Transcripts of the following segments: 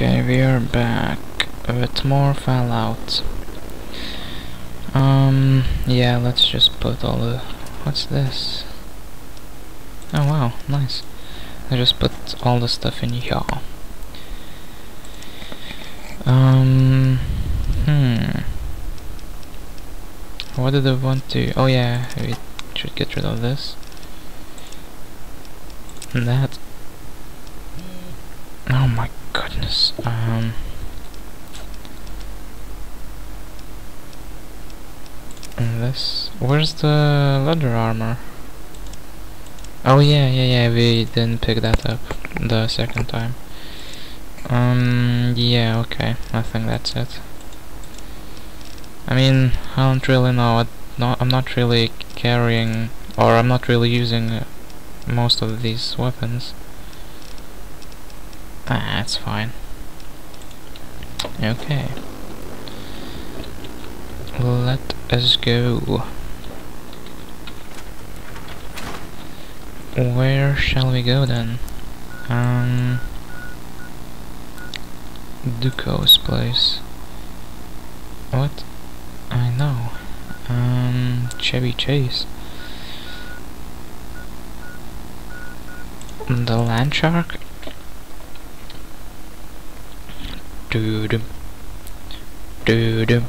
Okay, we are back with more Fallout. Um, yeah, let's just put all the... What's this? Oh wow, nice. I just put all the stuff in here. Um, hmm. What did I want to... Oh yeah, we should get rid of this. And that. Oh my goodness. Um... This. Where's the leather armor? Oh yeah, yeah, yeah, we didn't pick that up the second time. Um, yeah, okay, I think that's it. I mean, I don't really know, not, I'm not really carrying, or I'm not really using uh, most of these weapons. Ah, that's fine. Okay. Let us go. Where shall we go then? Um, Dukov's place. What? I know. Um, Chevy Chase. The Land Shark? Doo doo. Doo doo.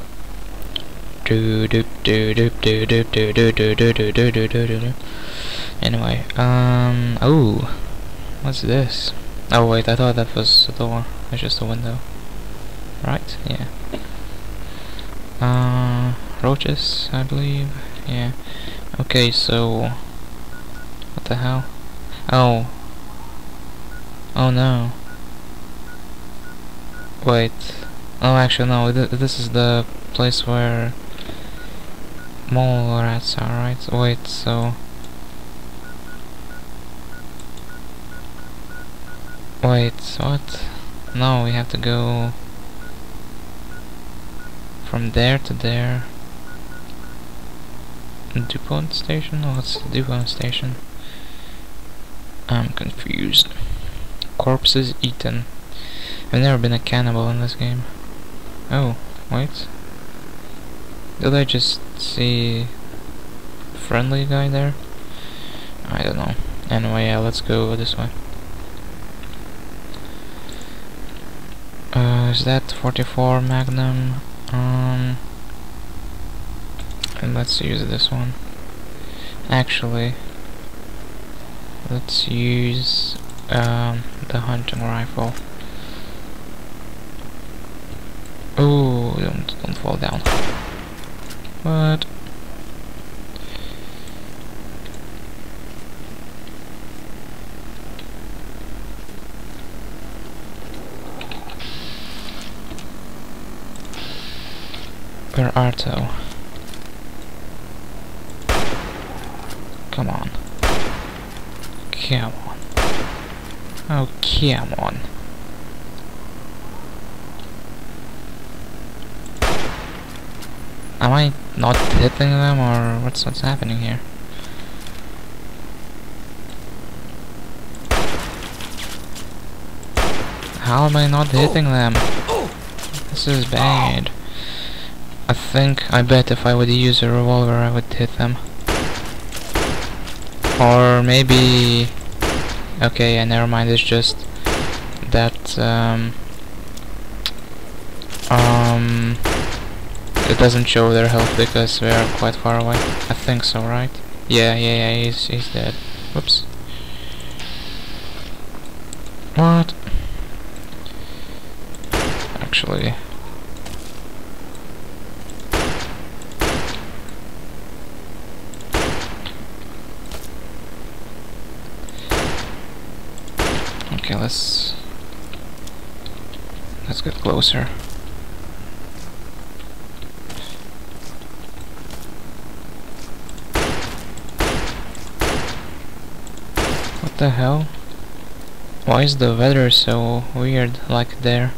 Anyway, um, oh, what's this? Oh wait, I thought that was a door. It's just a window. Right? Yeah. Uh, roaches, I believe. Yeah. Okay, so, what the hell? Oh. Oh no. Wait. Oh, actually, no. Th this is the place where mole rats are, right? Wait, so... Wait, what? No, we have to go from there to there. DuPont station? What's the DuPont station? I'm confused. Corpses eaten. I've never been a cannibal in this game. Oh, wait. Did I just see friendly guy there? I don't know. Anyway, yeah, let's go this way. Uh, is that 44 Magnum? Um, and let's use this one. Actually, let's use um, the hunting rifle. Oh, don't don't fall down. What? Per Arto. Come on. Come on. Oh, come on. Am I not hitting them or what's what's happening here? How am I not hitting them? This is bad. I think, I bet if I would use a revolver I would hit them. Or maybe... Okay, yeah, never mind, it's just that... Um, um, it doesn't show their health because we are quite far away. I think so, right? Yeah, yeah, yeah, he's, he's dead. Whoops. What? Actually... Okay, let's... Let's get closer. The hell? Why is the weather so weird like there?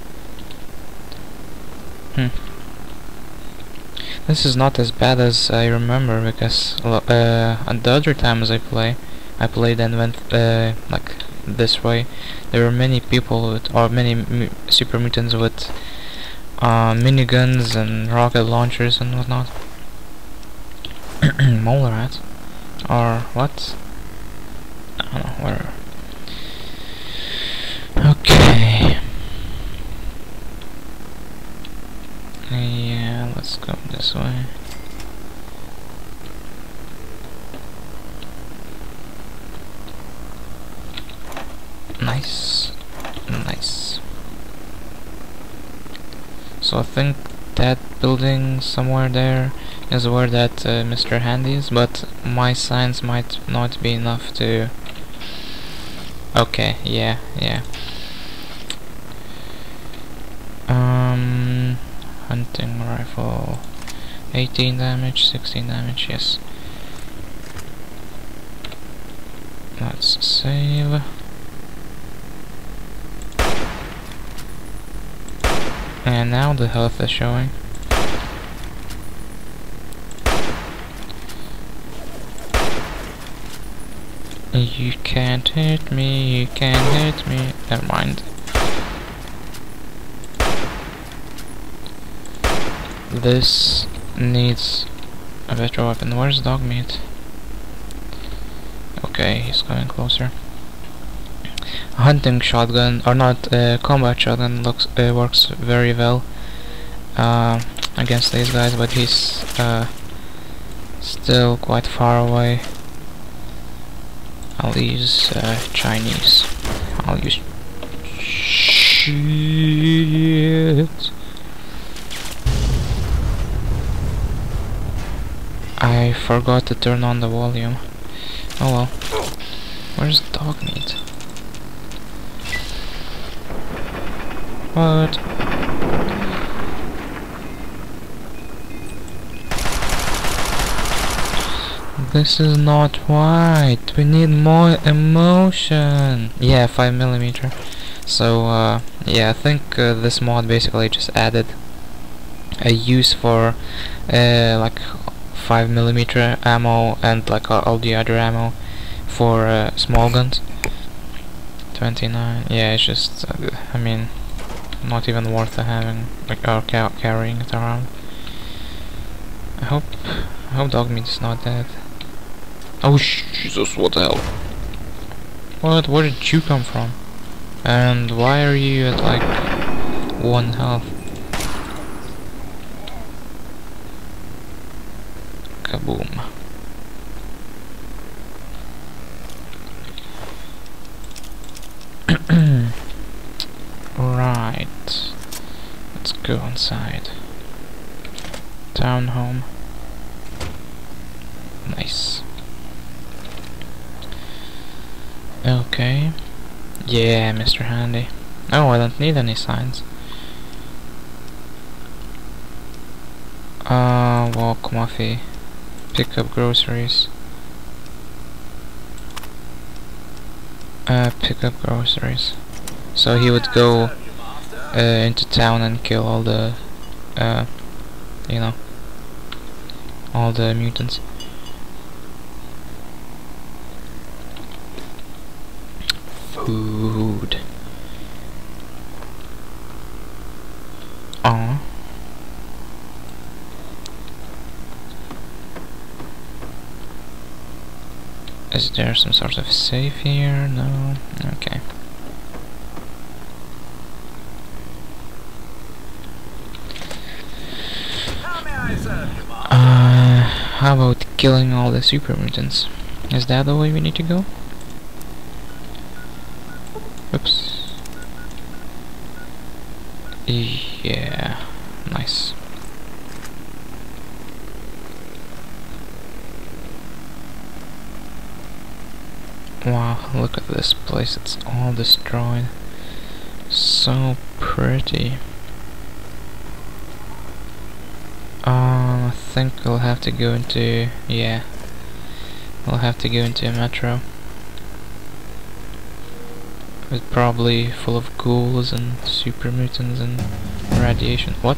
Hmm. This is not as bad as I remember because uh, at the other times I play, I played and went uh, like this way. There are many people with, or many super mutants with uh, miniguns and rocket launchers and whatnot. Mole rat, or what? Whatever. Okay. Yeah, let's go this way. Nice. Nice. So I think that building somewhere there is where that uh, Mr. Handy is, but my science might not be enough to... Okay, yeah, yeah. Um, hunting rifle, 18 damage, 16 damage, yes. Let's save. And now the health is showing. You can't hit me, you can't hit me. Never mind. This needs a better weapon. Where's Dogmeat? Okay, he's coming closer. Hunting shotgun, or not, uh, combat shotgun looks uh, works very well uh, against these guys, but he's uh, still quite far away. I'll use uh, Chinese. I'll use shit. I forgot to turn on the volume. Oh well. Where's Dogmeat? What? This is not right. We need more emotion. Yeah, 5 millimeter. So, uh, yeah, I think uh, this mod basically just added a use for uh, like 5 millimeter ammo and like all the other ammo for uh, small guns 29 yeah it's just uh, I mean not even worth having like or ca carrying it around I hope I hope Dogmeat is not dead oh Jesus what the hell what where did you come from and why are you at like one health Kaboom. right. Let's go inside. Town home. Nice. Okay. Yeah, Mr. Handy. Oh, I don't need any signs. Uh, walk Muffy pick up groceries. Uh, pick up groceries. So he would go uh, into town and kill all the, uh, you know, all the mutants. Is there some sort of safe here? No? Okay. Uh, how about killing all the super mutants? Is that the way we need to go? Oops. Yeah, nice. Wow, look at this place, it's all destroyed. So pretty. Um, I think we'll have to go into, yeah, we'll have to go into a metro. It's probably full of ghouls and super mutants and radiation. What?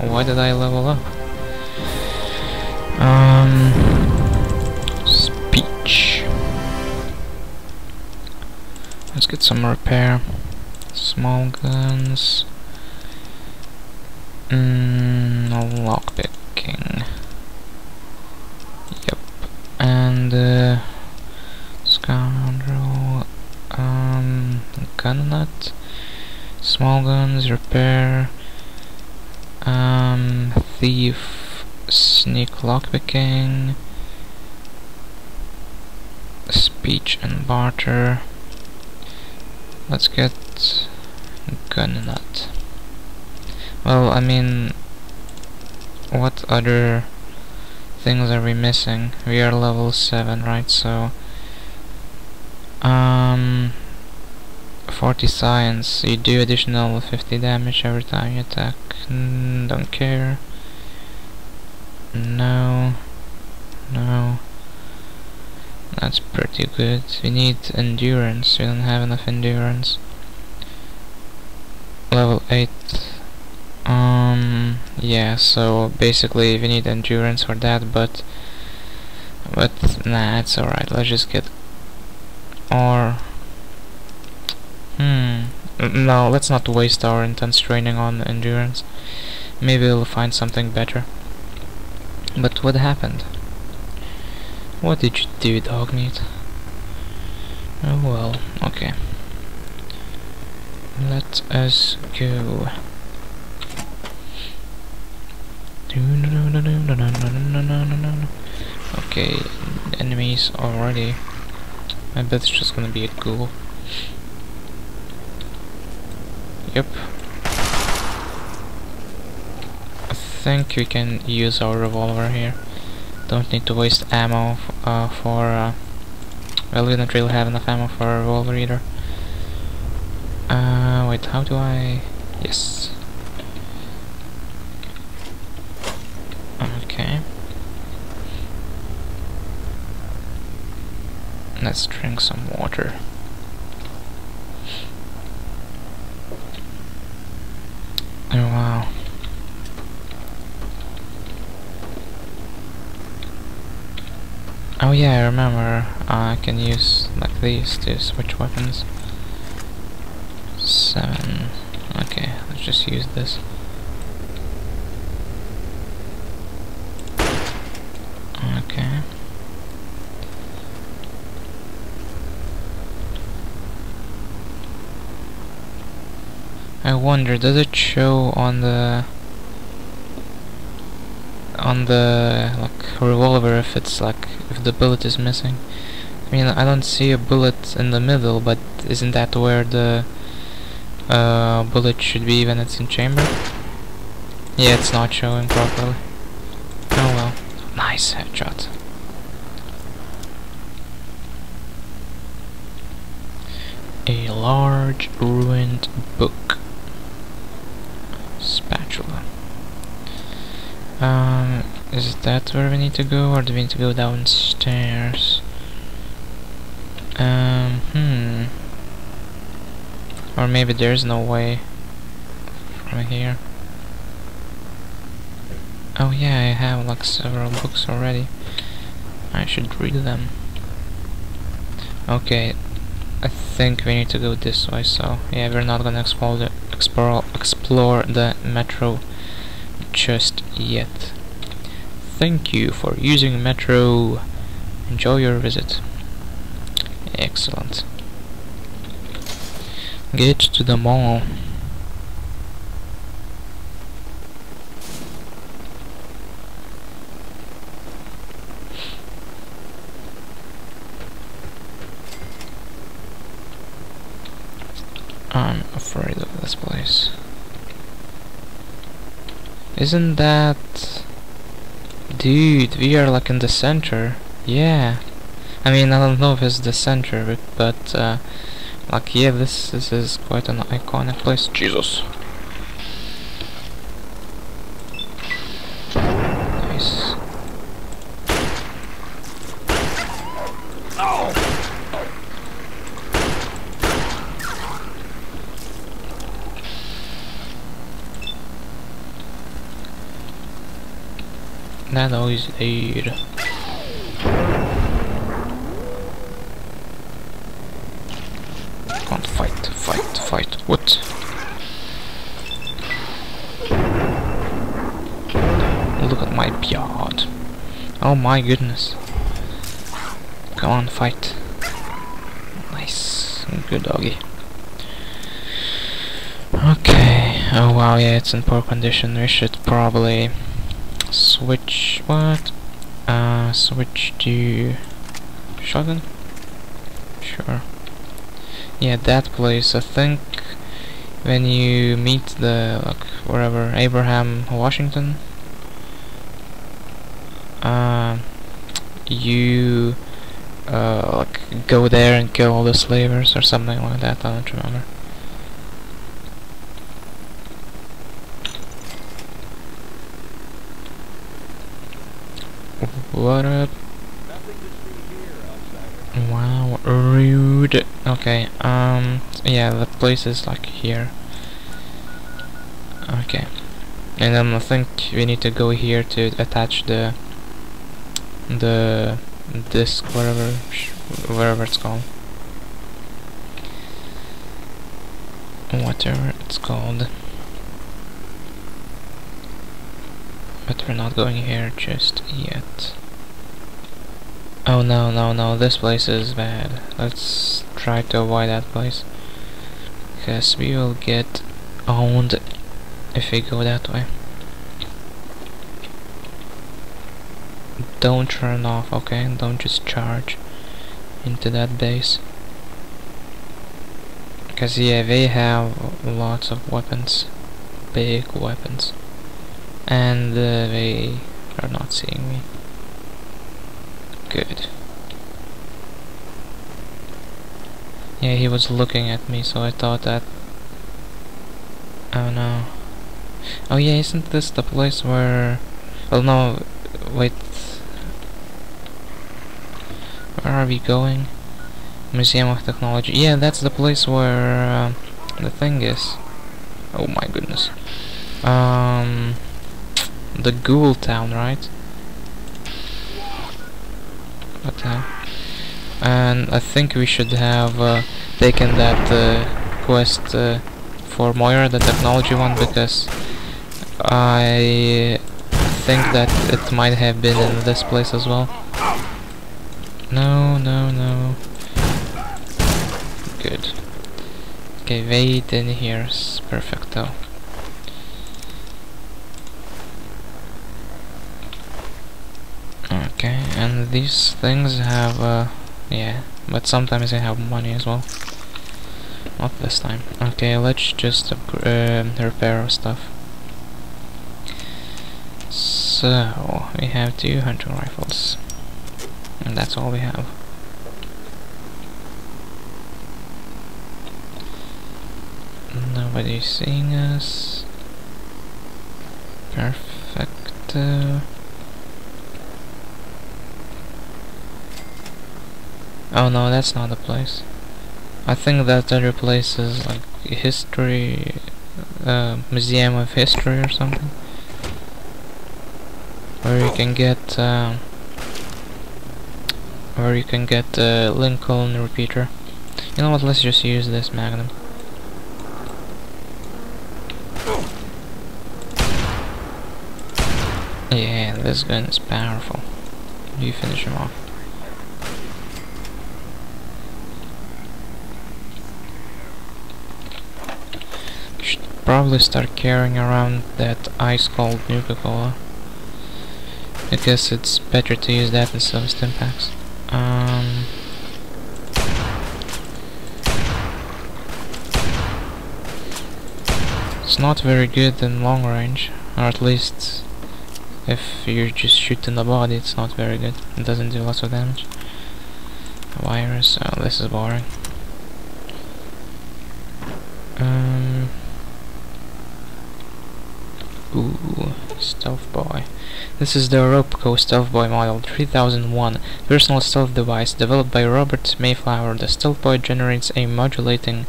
Why did I level up? Um, get some repair. Small guns. Mm, lockpicking. Yep. And uh, scoundrel. Um, gun nut. Small guns, repair. Um, thief, sneak lockpicking. Speech and barter. Let's get gun nut. Well, I mean, what other things are we missing? We are level 7, right? So, um, 40 science, you do additional 50 damage every time you attack. Mm, don't care. No. No. That's pretty good. We need endurance. We don't have enough endurance. Level 8 um, yeah, so basically we need endurance for that, but but nah, it's alright. Let's just get or hmm no, let's not waste our intense training on endurance. Maybe we'll find something better. But what happened? What did you do, Dogmeat? Oh well, okay. Let us go. Okay, enemies already. I bet it's just gonna be a ghoul. Yep. I think we can use our revolver here. Don't need to waste ammo uh, for... Uh, well, we don't really have enough ammo for a revolver either. Uh, wait, how do I... Yes. Okay. Let's drink some water. Oh wow. Oh yeah, I remember uh, I can use like these to switch weapons. Seven. Okay, let's just use this. Okay. I wonder, does it show on the on the like revolver if it's like if the bullet is missing? I mean, I don't see a bullet in the middle, but isn't that where the uh, bullet should be when it's in chamber? Yeah, it's not showing properly. Oh well. Nice headshot. A large ruined book. Um, is that where we need to go, or do we need to go downstairs? Um, hmm. Or maybe there's no way from here. Oh yeah, I have like several books already. I should read them. Okay, I think we need to go this way, so yeah, we're not gonna explore the, explore, explore the metro just yet. Thank you for using Metro. Enjoy your visit. Excellent. Get to the mall. I'm afraid of this place. Isn't that... Dude, we are like in the center. Yeah. I mean, I don't know if it's the center, but, uh, like, yeah, this, this is quite an iconic place. Jesus. I always here. Can't fight, fight, fight. What? Look at my beard. Oh my goodness. Come on, fight. Nice. Good doggy. Okay. Oh wow, yeah, it's in poor condition. We should probably switch what? Uh switch to shotgun? Sure. Yeah, that place I think when you meet the like wherever Abraham Washington uh, you uh, like go there and kill all the slavers or something like that I don't remember what up? Wow rude. Okay um yeah the place is like here. Okay. And then I think we need to go here to attach the the disc whatever whatever it's called. Whatever it's called but we're not going here just yet oh no no no this place is bad let's try to avoid that place because we will get owned if we go that way. Don't turn off, okay? Don't just charge into that base. Because yeah, they have lots of weapons. Big weapons. And uh, they are not seeing me. Good. Yeah, he was looking at me, so I thought that... Oh no. Oh yeah, isn't this the place where... Well no, wait. Where are we going? Museum of Technology. Yeah, that's the place where uh, the thing is. Oh my goodness. Um, the Ghoul Town, right? What the hell? And I think we should have uh, taken that uh, quest uh, for Moira, the technology one, because I think that it might have been in this place as well. No, no, no. Good. Okay, wait in here. Perfecto. Okay, and these things have, uh, yeah, but sometimes they have money as well. Not this time. Okay, let's just uh, repair our stuff. So, we have two hunting rifles. And that's all we have. Nobody's seeing us. Perfect. Oh no, that's not the place. I think that other place is like history, uh, museum of history or something where you can get uh, where you can get uh, Lincoln repeater. You know what? Let's just use this Magnum. Yeah, this gun is powerful. You finish him off. Should probably start carrying around that ice cold Nuka-Cola. I guess it's better to use that instead of Stimpaks. Um, it's not very good in long range, or at least if you're just shooting the body, it's not very good. It doesn't do lots of damage. Virus, oh, this is boring. Um, ooh, stealth boy. This is the Robco Stealth Boy model 3001, personal stealth device developed by Robert Mayflower. The Stealth Boy generates a modulating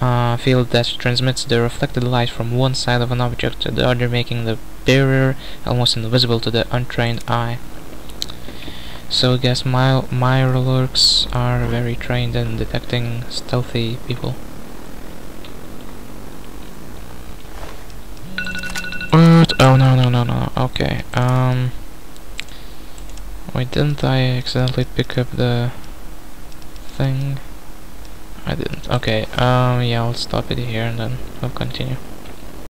uh, field that transmits the reflected light from one side of an object to the other, making the barrier almost invisible to the untrained eye. So I guess my Mirelurks are very trained in detecting stealthy people. Oh no no no no. Okay. Um. Wait, didn't I accidentally pick up the thing? I didn't. Okay, um, yeah, I'll stop it here and then we'll continue.